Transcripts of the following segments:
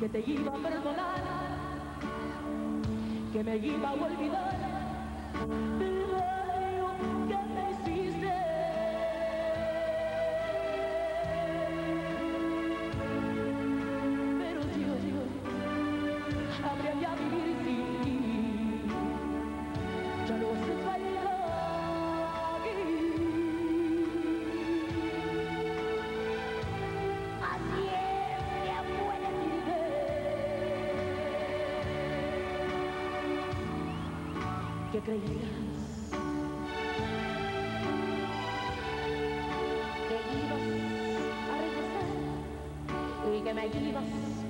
que te iba a perdonar, que me iba a olvidar. que creías que ibas a regresar y que me ibas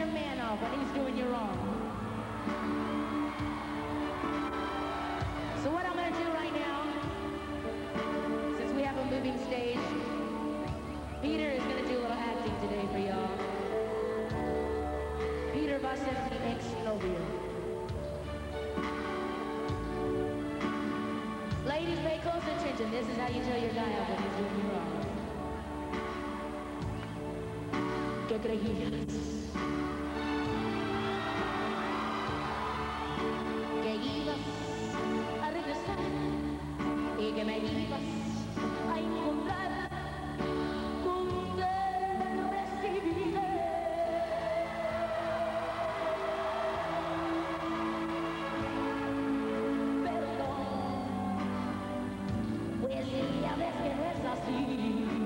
A man off when he's doing you wrong. So what I'm going to do right now, since we have a moving stage, Peter is going to do a little acting today for y'all. Peter Vasetti ex novio. Ladies, pay close attention. This is how you tell your guy off when he's doing you wrong. que creías. Pues diría, ves que no es así.